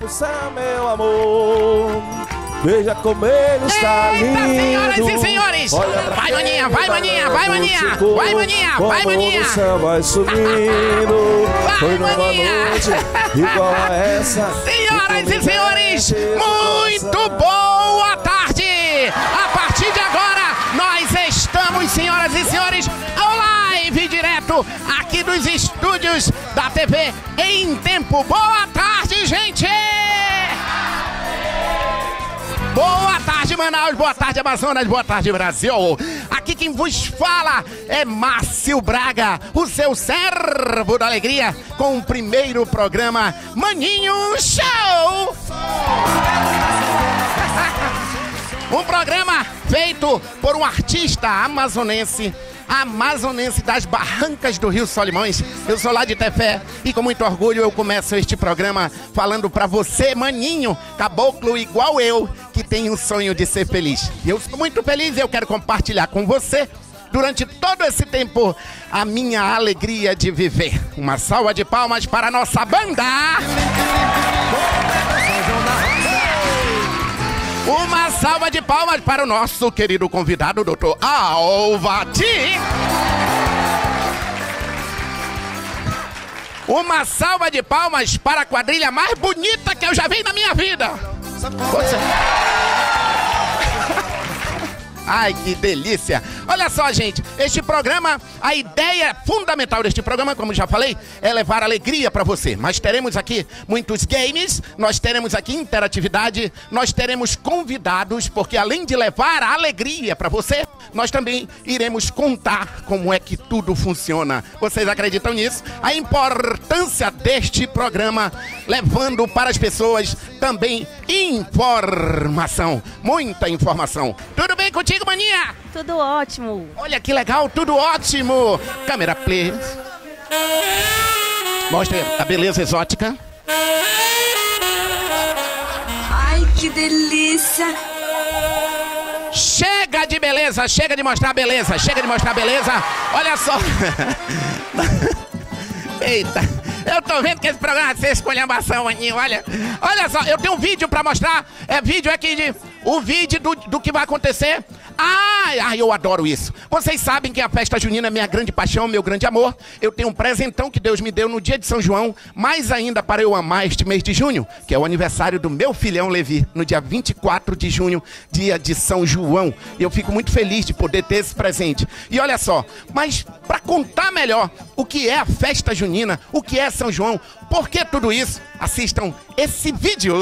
Pro céu, meu amor. Veja como ele está Eita, lindo. senhoras e senhores! Pra Vai, maninha, vai, tá maninha, vai, maninha! Vai, maninha, vai, maninha! o céu vai subindo. Vai, maninha! noite igual a essa. Senhoras e senhores, me mexe muito boa tarde! A partir de agora, nós estamos, senhoras e senhores, ao live direto aqui dos estúdios da TV em tempo. Boa tarde, gente! Boa tarde, Manaus. Boa tarde, Amazonas. Boa tarde, Brasil. Aqui quem vos fala é Márcio Braga, o seu servo da alegria, com o primeiro programa Maninho Show. Um programa feito por um artista amazonense, amazonense das barrancas do Rio Solimões. Eu sou lá de Tefé e com muito orgulho eu começo este programa falando pra você, maninho, caboclo igual eu, que tem um sonho de ser feliz. E eu sou muito feliz e eu quero compartilhar com você durante todo esse tempo a minha alegria de viver. Uma salva de palmas para a nossa banda! Uma salva de palmas para o nosso querido convidado, doutor Alvati. Uma salva de palmas para a quadrilha mais bonita que eu já vi na minha vida. Você... Ai, que delícia! Olha só, gente, este programa, a ideia fundamental deste programa, como já falei, é levar alegria para você. Mas teremos aqui muitos games, nós teremos aqui interatividade, nós teremos convidados, porque além de levar a alegria para você, nós também iremos contar como é que tudo funciona. Vocês acreditam nisso? A importância deste programa, levando para as pessoas também informação, muita informação. Tudo bem contigo, maninha? Tudo ótimo. Olha que legal, tudo ótimo. Câmera play. Mostre a beleza exótica. Ai, que delícia! Chega de beleza, chega de mostrar beleza, chega de mostrar beleza. Olha só. Eita, eu tô vendo que esse programa é escolhambação, maninho, olha. Olha só, eu tenho um vídeo pra mostrar. É vídeo aqui de. O vídeo do, do que vai acontecer. Ai, ai, eu adoro isso. Vocês sabem que a festa junina é minha grande paixão, meu grande amor. Eu tenho um presentão que Deus me deu no dia de São João, mais ainda para eu amar este mês de junho, que é o aniversário do meu filhão Levi, no dia 24 de junho, dia de São João. Eu fico muito feliz de poder ter esse presente. E olha só, mas para contar melhor o que é a festa junina, o que é São João, por que tudo isso, assistam esse vídeo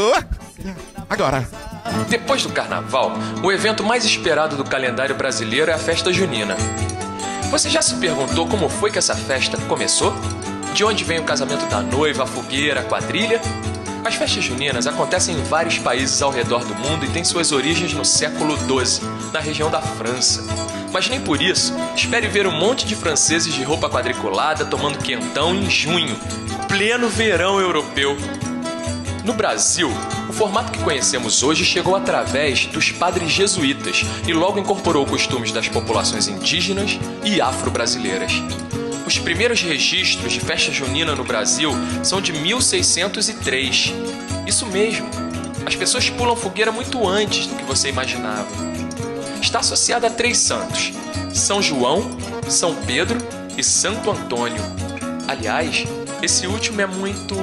agora. Depois do carnaval, o evento mais esperado do calendário brasileiro é a festa junina. Você já se perguntou como foi que essa festa começou? De onde vem o casamento da noiva, a fogueira, a quadrilha? As festas juninas acontecem em vários países ao redor do mundo e têm suas origens no século XII, na região da França. Mas nem por isso, espere ver um monte de franceses de roupa quadriculada tomando quentão em junho, pleno verão europeu. No Brasil, formato que conhecemos hoje chegou através dos padres jesuítas e logo incorporou costumes das populações indígenas e afro-brasileiras. Os primeiros registros de festa junina no Brasil são de 1603. Isso mesmo, as pessoas pulam fogueira muito antes do que você imaginava. Está associada a três santos: São João, São Pedro e Santo Antônio. Aliás, esse último é muito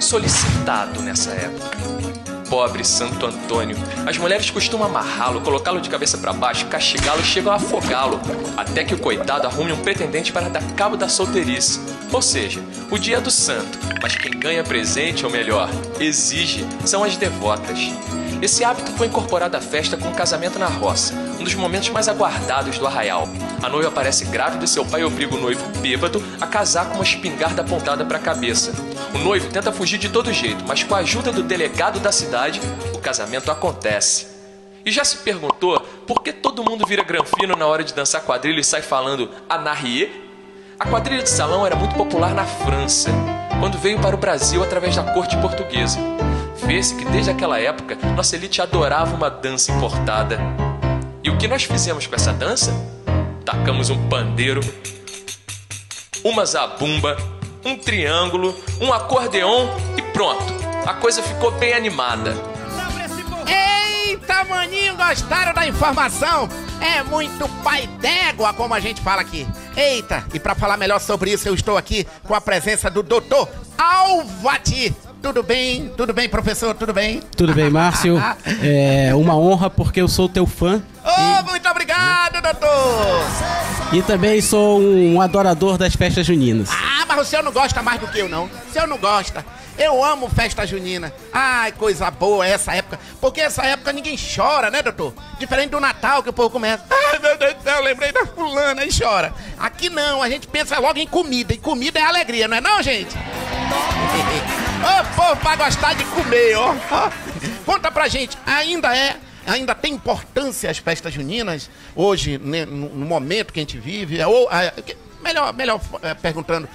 solicitado nessa época. Pobre Santo Antônio. As mulheres costumam amarrá-lo, colocá-lo de cabeça para baixo, castigá-lo e chegam a afogá-lo, até que o coitado arrume um pretendente para dar cabo da solteirice. Ou seja, o dia é do santo, mas quem ganha presente, ou melhor, exige, são as devotas. Esse hábito foi incorporado à festa com o casamento na roça, um dos momentos mais aguardados do arraial. A noiva aparece grávida e seu pai obriga o noivo bêbado a casar com uma espingarda apontada para a cabeça. O noivo tenta fugir de todo jeito, mas com a ajuda do delegado da cidade, o casamento acontece. E já se perguntou por que todo mundo vira granfino na hora de dançar quadrilha e sai falando anarrié? A quadrilha de salão era muito popular na França, quando veio para o Brasil através da corte portuguesa. Vê-se que desde aquela época nossa elite adorava uma dança importada. O que nós fizemos com essa dança? Tacamos um pandeiro, uma zabumba, um triângulo, um acordeon e pronto. a coisa ficou bem animada. Eita, maninho, gostaram da informação? É muito pai d'égua, como a gente fala aqui. Eita, e para falar melhor sobre isso, eu estou aqui com a presença do doutor Alvati. Tudo bem? Tudo bem, professor? Tudo bem? Tudo bem, Márcio? É uma honra porque eu sou teu fã. Oh, E também sou um adorador das festas juninas. Ah, mas o senhor não gosta mais do que eu, não. O senhor não gosta. Eu amo festa junina. Ai, coisa boa essa época. Porque essa época ninguém chora, né, doutor? Diferente do Natal que o povo começa. Ai, meu Deus do céu, lembrei da fulana e chora. Aqui não, a gente pensa logo em comida. E comida é alegria, não é não, gente? Ô, povo vai gostar de comer, ó. Conta pra gente, ainda é ainda tem importância as festas juninas hoje, né, no, no, momento que a gente vive? Ou, a, melhor, melhor é, perguntando,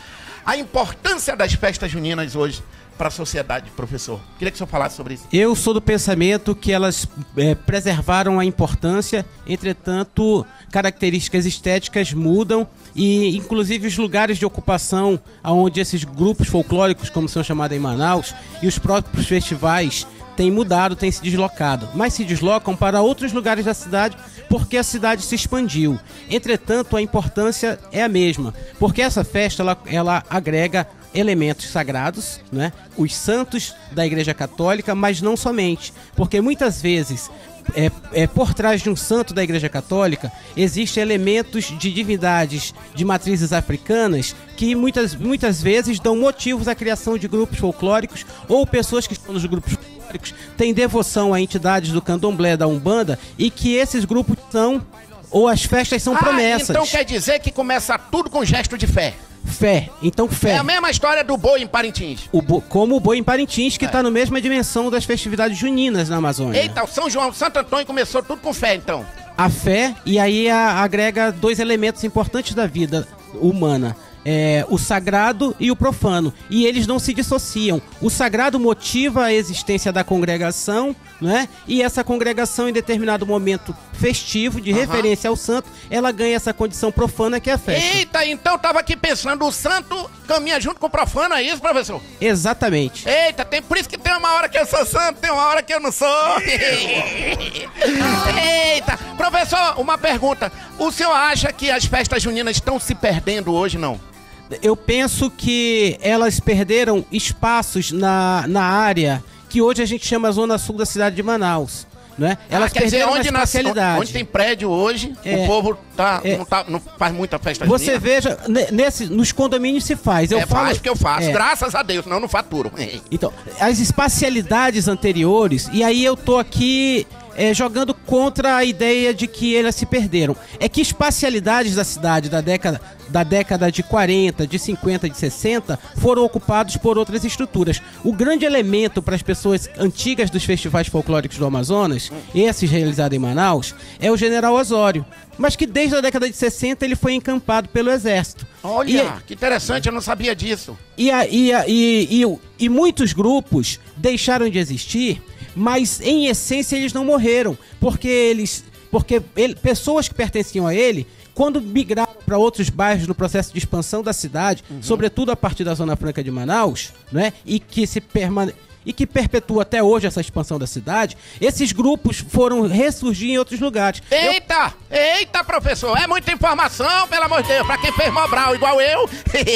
a importância das festas juninas hoje para a sociedade, professor? Queria que o senhor falasse sobre isso. Eu sou do pensamento que elas é, preservaram a importância, entretanto, características estéticas mudam e, inclusive, os lugares de ocupação onde esses grupos folclóricos, como são chamados em Manaus, e os próprios festivais têm mudado, têm se deslocado, mas se deslocam para outros lugares da cidade porque a cidade se expandiu. Entretanto, a importância é a mesma, porque essa festa ela, ela agrega elementos sagrados, né? os santos da Igreja Católica, mas não somente, porque muitas vezes é, é, por trás de um santo da Igreja Católica existem elementos de divindades de matrizes africanas que muitas, muitas vezes dão motivos à criação de grupos folclóricos ou pessoas que estão nos grupos folclóricos têm devoção a entidades do candomblé da Umbanda e que esses grupos são ou as festas são ah, promessas. Então quer dizer que começa tudo com gesto de fé. Fé, então fé. É a mesma história do boi em Parintins. O bo... Como o boi em Parintins, que está é. na mesma dimensão das festividades juninas na Amazônia. Eita, o São João, Santo Antônio começou tudo com fé, então. A fé, e aí a, agrega dois elementos importantes da vida humana é, o sagrado e o profano. E eles não se dissociam. O sagrado motiva a existência da congregação, né? E essa congregação, em determinado momento festivo, de uhum. referência ao santo, ela ganha essa condição profana que é a festa. Eita, então tava aqui pensando, o santo caminha junto com o profano, é isso, professor? Exatamente. Eita, tem, por isso que tem uma hora que eu sou santo, tem uma hora que eu não sou. Eita, professor, uma pergunta. O senhor acha que as festas juninas estão se perdendo hoje, não? Eu penso que elas perderam espaços na, na área que hoje a gente chama Zona Sul da cidade de Manaus. Né? Elas ah, perderam dizer, onde, nasce, onde tem prédio hoje, é, o povo tá, é, não, tá, não faz muita festa Você veja, nesse, nos condomínios se faz. Eu é, falo, faz porque eu faço, é. graças a Deus, eu não faturo. Então, as espacialidades anteriores, e aí eu tô aqui é, jogando contra a ideia de que elas se perderam. É que espacialidades da cidade da década da década de 40, de 50, de 60 foram ocupados por outras estruturas. O grande elemento para as pessoas antigas dos festivais folclóricos do Amazonas, esses realizados em Manaus, é o General Osório, mas que desde a década de 60 ele foi encampado pelo exército. Olha, e, que interessante, eu não sabia disso. E, e, e, e, e muitos grupos deixaram de existir, mas em essência eles não morreram, porque eles porque ele, pessoas que pertenciam a ele quando migraram para outros bairros no processo de expansão da cidade, uhum. sobretudo a partir da Zona Franca de Manaus, né, e que se permane e que perpetua até hoje essa expansão da cidade, esses grupos foram ressurgir em outros lugares. Eita! Eu... Eita, professor! É muita informação, pelo amor de Deus, pra quem fez Mobral igual eu.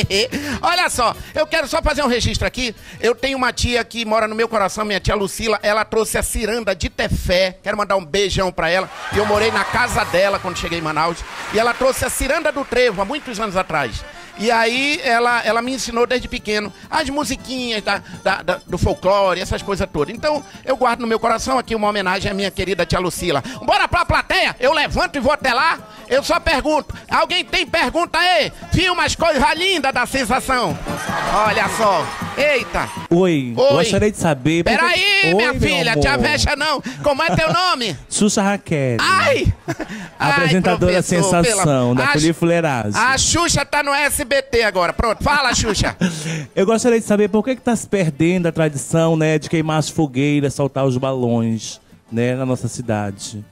Olha só, eu quero só fazer um registro aqui. Eu tenho uma tia que mora no meu coração, minha tia Lucila. Ela trouxe a ciranda de Tefé. Quero mandar um beijão pra ela. Eu morei na casa dela quando cheguei em Manaus. E ela trouxe a ciranda do trevo há muitos anos atrás. E aí ela, ela me ensinou desde pequeno as musiquinhas da, da, da, do folclore, essas coisas todas. Então eu guardo no meu coração aqui uma homenagem à minha querida tia Lucila. Bora pra plateia? Eu levanto e vou até lá. Eu só pergunto. Alguém tem pergunta aí? Filma as coisas lindas da sensação. Olha só. Eita. Oi. Oi. Gostaria de saber. Peraí, minha Oi, filha. Tia Vexa não. Como é teu nome? Xuxa Raquel. Ai. Apresentadora Ai, sensação pela... da Polifuleiragem. A Xuxa tá no SBT agora. Pronto. Fala, Xuxa. Eu gostaria de saber por que que tá se perdendo a tradição, né, de queimar as fogueiras, soltar os balões, né, na nossa cidade.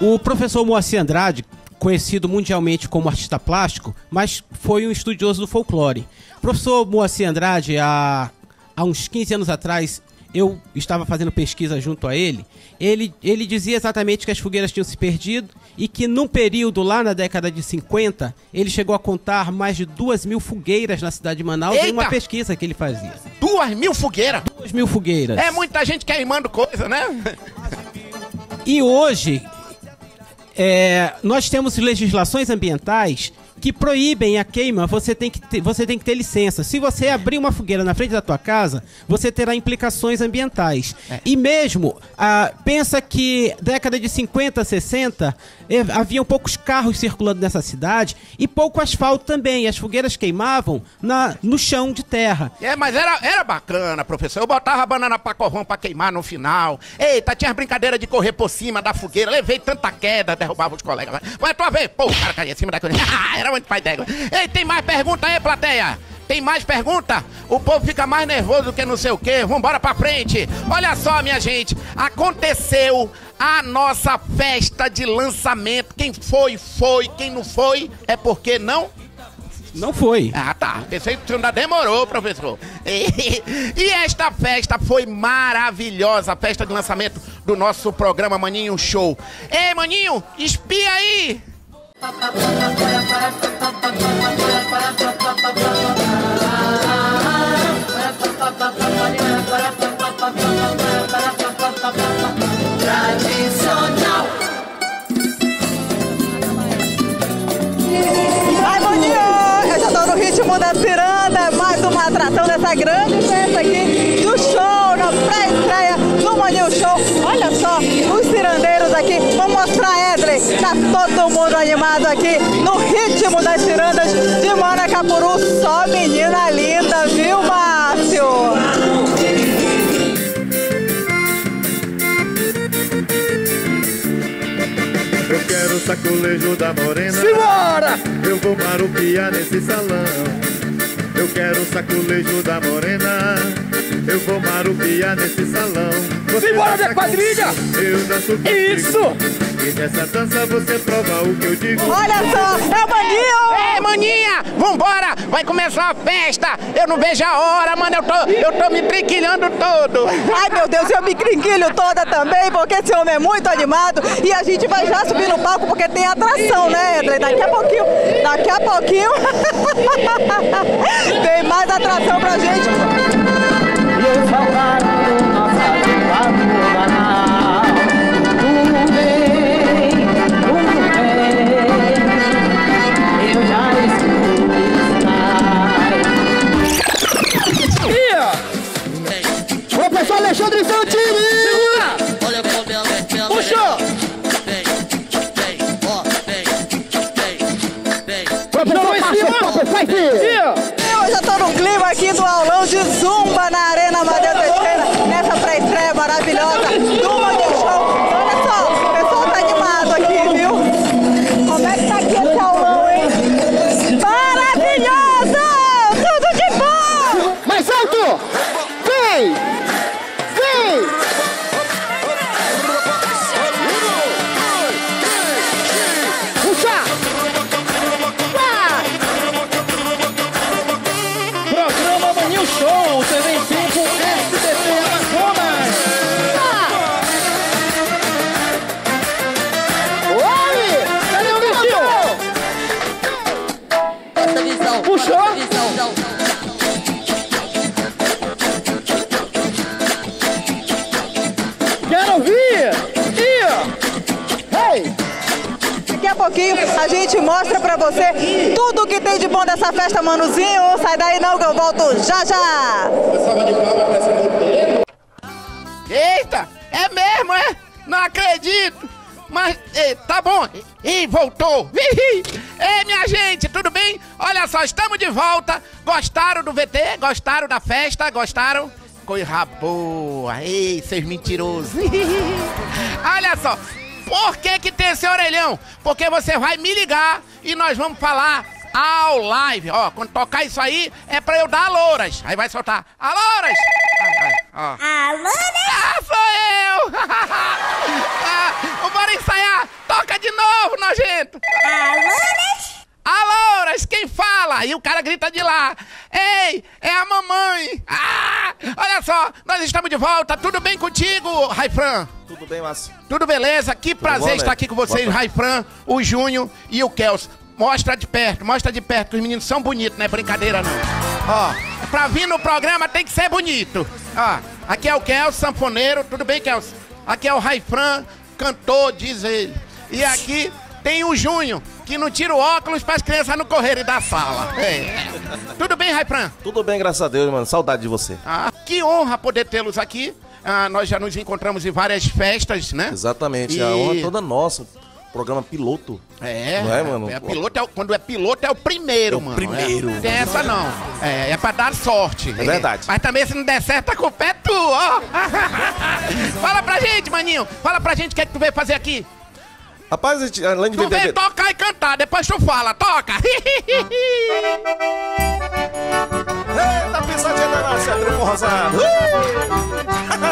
O professor Moacir Andrade, conhecido mundialmente como artista plástico, mas foi um estudioso do folclore. O professor Moacir Andrade, há, há uns 15 anos atrás, eu estava fazendo pesquisa junto a ele, ele, ele dizia exatamente que as fogueiras tinham se perdido e que num período lá na década de 50, ele chegou a contar mais de duas mil fogueiras na cidade de Manaus em uma Eita! pesquisa que ele fazia. Duas mil fogueiras. Duas mil fogueiras. É muita gente queimando coisa, né? E hoje, é, nós temos legislações ambientais que proíbem a queima, você tem, que ter, você tem que ter licença. Se você abrir uma fogueira na frente da tua casa, você terá implicações ambientais. E mesmo, ah, pensa que década de 50, 60, eh, haviam poucos carros circulando nessa cidade e pouco asfalto também. As fogueiras queimavam na, no chão de terra. É, mas era, era bacana, professor. Eu botava a banana pacorrão pra queimar no final. Eita, tinha as brincadeiras de correr por cima da fogueira. Levei tanta queda, derrubava os colegas. Mas tua vez, pô, o cara caía em cima da coisa. era muito pai d'égua. Ei, tem mais pergunta aí, plateia? Tem mais pergunta? O povo fica mais nervoso do que não sei o quê. Vambora pra frente. Olha só, minha gente. Aconteceu a nossa festa de lançamento. Quem foi, foi. Quem não foi, é porque não Não foi. ah, tá. Pensei que ainda demorou, professor. E esta festa foi maravilhosa, a festa de lançamento do nosso programa Maninho Show. Ei, Maninho, espia aí! Ritmo da ciranda, mais uma atração dessa grande festa aqui tá todo mundo animado aqui no ritmo das cirandas de Manacapuru. Só menina linda, viu, Márcio? Eu quero o sacolejo da morena. Simbora! Eu vou marupiar nesse salão. Eu quero o sacolejo da morena. Eu vou marupiar nesse salão. Você Simbora, minha quadrilha! Eu danço contigo. Isso! E nessa dança você prova o que eu digo. Olha só, é o Maninho! Ei, maninha, vambora! Vai começar a festa! Eu não vejo a hora, mano, eu tô, eu tô me trinquilhando todo! Ai meu Deus, eu me crinquilho toda também, porque esse homem é muito animado e a gente vai já subir no palco porque tem atração, né, Edley? Daqui a pouquinho, daqui a pouquinho tem mais atração pra gente. Professor pouquinho a gente mostra pra você tudo que tem de bom dessa festa, Manuzinho. Sai daí não que eu volto já já! Eita, é mesmo, é? Não acredito! Mas, tá bom. Ih, voltou. Ei, minha gente, tudo bem? Olha só, estamos de volta. Gostaram do VT? Gostaram da festa? Gostaram? Coisa boa. Ei, seus mentirosos. Olha só, por que que tem esse orelhão? Porque você vai me ligar e nós vamos falar ao live. Ó, quando tocar isso aí, é pra eu dar alouras. Aí vai soltar. Alouras! Ai, ai, ó. Ah, sou eu! ah, bora ensaiar! Toca de novo, nojento! Alouras, quem fala? E o cara grita de lá. Ei, é a mamãe! Ah, Olha só, nós estamos de volta. Tudo bem contigo, Raifran? Tudo bem, Márcio? Tudo beleza? Que prazer bom, estar né? aqui com vocês, Raifran, o Júnior e o Kels. Mostra de perto, mostra de perto, que os meninos são bonitos, não é brincadeira não. Ó, pra vir no programa tem que ser bonito. Ó, aqui é o Kels, sanfoneiro, tudo bem, Kels? Aqui é o Raifran, cantor, diz ele. E aqui tem o Júnior, que não tira o óculos para as crianças não correrem da sala. É. Tudo bem, Raifran? Tudo bem, graças a Deus, mano. Saudade de você. Ah, que honra poder tê-los aqui. Ah, nós já nos encontramos em várias festas, né? Exatamente, E- a honra toda nossa. Programa piloto. É, Não é, mano? é piloto é o- quando é piloto é o primeiro, É o mano. primeiro. É, tem essa não. É, é pra dar sorte. É verdade. Mas também se não der certo, a culpa é tua, ó. Fala pra gente, maninho. Fala pra gente o que é que tu veio fazer aqui. Rapaz, além de Tu vender. veio tocar e cantar, depois tu fala, toca. Eita, pisadinha da nossa, trufo rosado. Eita.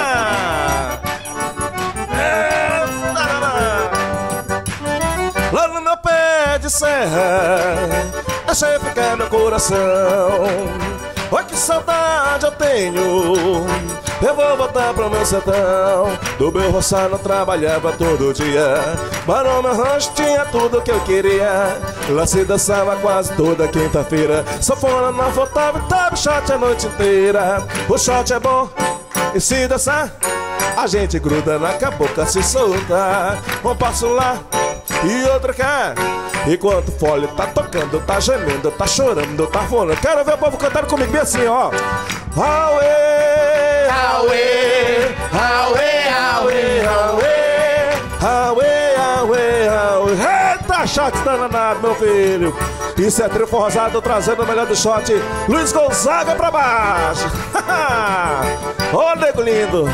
Lá no meu pé de serra, deixa ficar meu coração. Olha que saudade eu tenho. Eu vou voltar pro meu sertão. Do meu roçado trabalhava todo dia. Mas no meu rancho tinha tudo que eu queria. Lá se dançava quase toda quinta-feira. Safona não faltava e tava shot a noite inteira. O shot é bom e se dançar. A gente gruda na cabocla se solta. Um passo lá e outro cá. Enquanto o fole tá tocando, tá gemendo, tá chorando, tá falando. Quero ver o povo cantando comigo bem assim, ó. Aue, aue, aue, aue, aue, aue, aue, aue. Eita, shot danado, meu filho. Isso é trio rosado trazendo o melhor do shot. Luiz Gonzaga pra baixo. Ô, nego lindo.